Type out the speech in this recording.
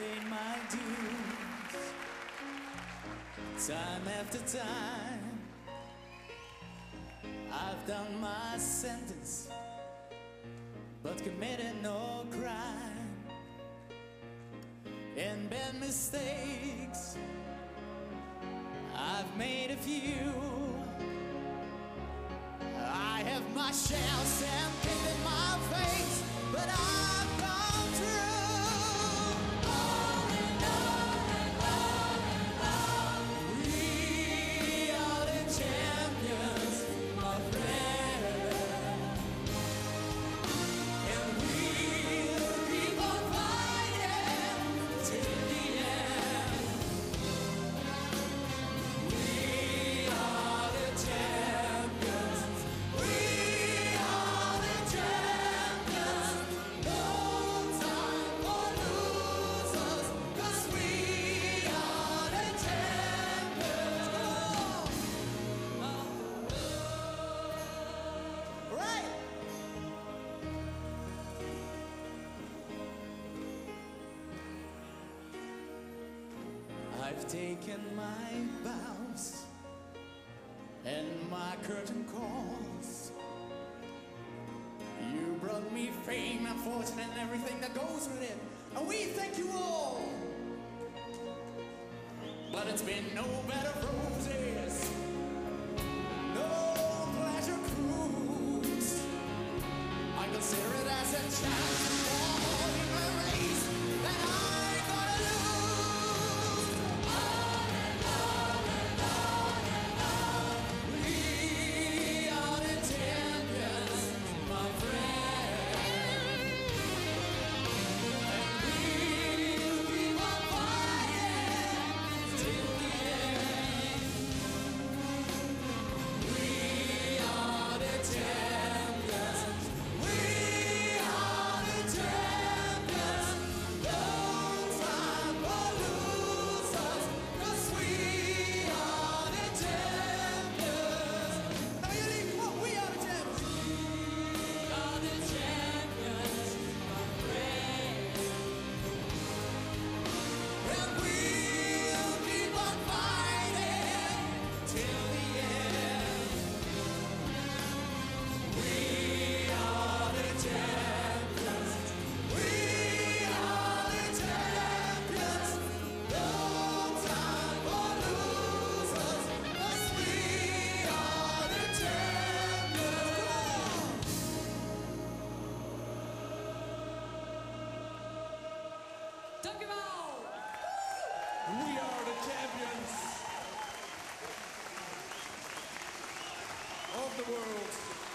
paid my dues time after time. I've done my sentence, but committed no crime. And bad mistakes, I've made a few. I have my shells and. I've taken my vows and my curtain calls. You brought me fame and fortune and everything that goes with it, and we thank you all. But it's been no bed of roses. talk about. We are the champions of the world.